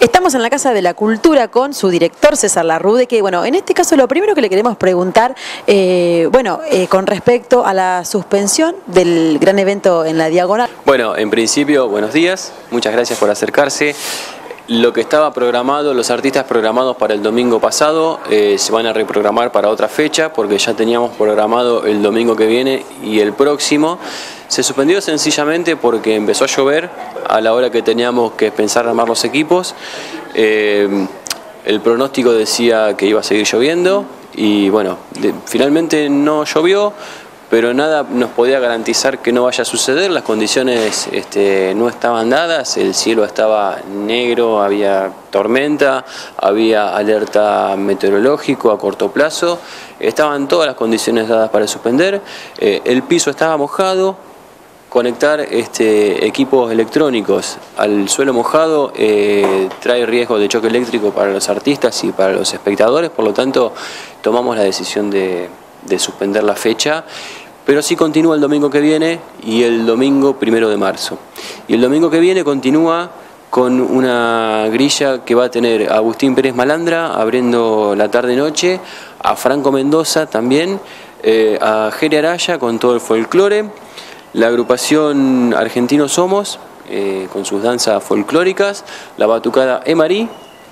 Estamos en la Casa de la Cultura con su director César Larrude, que bueno, en este caso lo primero que le queremos preguntar, eh, bueno, eh, con respecto a la suspensión del gran evento en la Diagonal. Bueno, en principio, buenos días, muchas gracias por acercarse. Lo que estaba programado, los artistas programados para el domingo pasado, eh, se van a reprogramar para otra fecha, porque ya teníamos programado el domingo que viene y el próximo. Se suspendió sencillamente porque empezó a llover a la hora que teníamos que pensar armar los equipos. Eh, el pronóstico decía que iba a seguir lloviendo y bueno, finalmente no llovió, pero nada nos podía garantizar que no vaya a suceder, las condiciones este, no estaban dadas, el cielo estaba negro, había tormenta, había alerta meteorológico a corto plazo, estaban todas las condiciones dadas para suspender, eh, el piso estaba mojado, conectar este, equipos electrónicos al suelo mojado eh, trae riesgo de choque eléctrico para los artistas y para los espectadores, por lo tanto tomamos la decisión de, suspender la fecha, pero sí continúa el domingo que viene y el domingo primero de marzo. Y el domingo que viene continúa con una grilla que va a tener a Agustín Pérez Malandra abriendo la tarde-noche, a Franco Mendoza también, eh, a Jere Araya con todo el folclore, la agrupación Argentino Somos, eh, con sus danzas folclóricas, la batucada Emarí,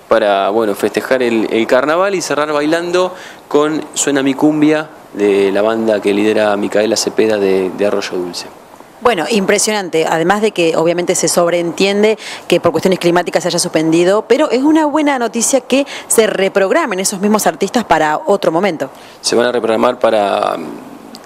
para bueno, festejar el, carnaval y cerrar bailando con Suena mi cumbia, de la banda que lidera Micaela Cepeda de, Arroyo Dulce. Bueno, impresionante, además de que obviamente se sobreentiende que por cuestiones climáticas se haya suspendido, pero es una buena noticia que se reprogramen esos mismos artistas para otro momento. Se van a reprogramar para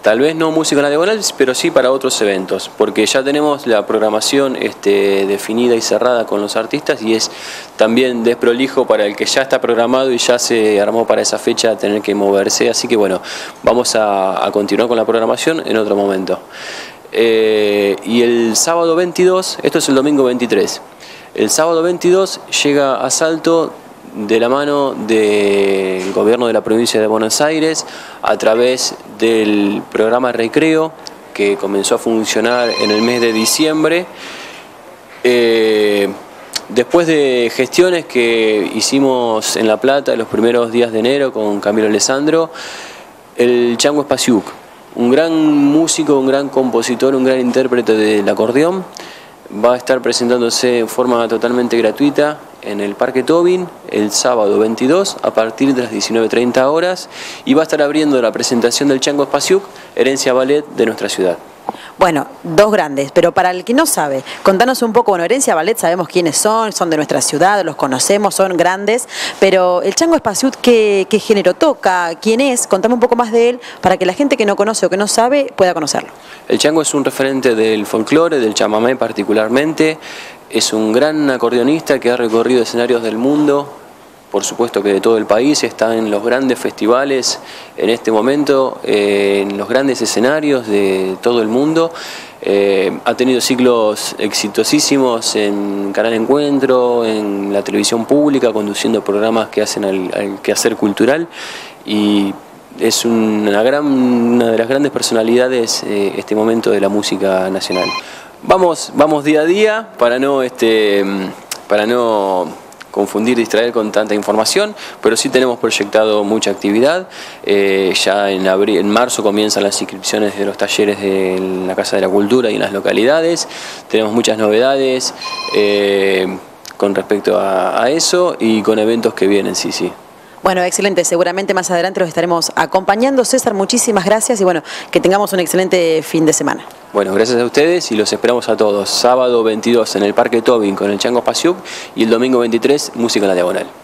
Tal vez no música en la diagonal, pero sí para otros eventos, porque ya tenemos la programación este, definida y cerrada con los artistas y es también desprolijo para el que ya está programado y ya se armó para esa fecha tener que moverse, así que bueno, vamos a, continuar con la programación en otro momento. Eh, y el sábado 22, esto es el domingo 23, el sábado 22 llega a Salto de la mano del gobierno de la provincia de Buenos Aires a través del programa Recreo que comenzó a funcionar en el mes de diciembre. Eh, después de gestiones que hicimos en La Plata los primeros días de enero con Camilo Alessandro, el Chango Espasiuk, un gran músico, un gran compositor, un gran intérprete del acordeón, va a estar presentándose en forma totalmente gratuita en el Parque Tobin el sábado 22 a partir de las 19.30 horas y va a estar abriendo la presentación del Chango Espasiuk, herencia ballet de nuestra ciudad. Bueno, dos grandes, pero para el que no sabe, contanos un poco, bueno, Herencia Ballet sabemos quiénes son, son de nuestra ciudad, los conocemos, son grandes, pero el Chango Espaciut, ¿qué, ¿qué, género toca? ¿Quién es? Contame un poco más de él para que la gente que no conoce o que no sabe pueda conocerlo. El Chango es un referente del folclore, del chamamé particularmente, es un gran acordeonista que ha recorrido escenarios del mundo, por supuesto que de todo el país, está en los grandes festivales en este momento, eh, en los grandes escenarios de todo el mundo. Eh, ha tenido ciclos exitosísimos en Canal Encuentro, en la televisión pública, conduciendo programas que hacen al, quehacer cultural y es una, de las grandes personalidades eh, este momento de la música nacional. Vamos, vamos día a día para no, este, para no confundir, distraer con tanta información, pero sí tenemos proyectado mucha actividad. Eh, ya en, abril, en marzo comienzan las inscripciones de los talleres de la Casa de la Cultura y en las localidades. Tenemos muchas novedades eh, con respecto a, a eso y con eventos que vienen, sí, sí. Bueno, excelente. Seguramente más adelante los estaremos acompañando. César, muchísimas gracias y bueno, que tengamos un excelente fin de semana. Bueno, gracias a ustedes y los esperamos a todos. Sábado 22 en el Parque Tobin con el Chango Pasiuk y el domingo 23 Música en la Diagonal.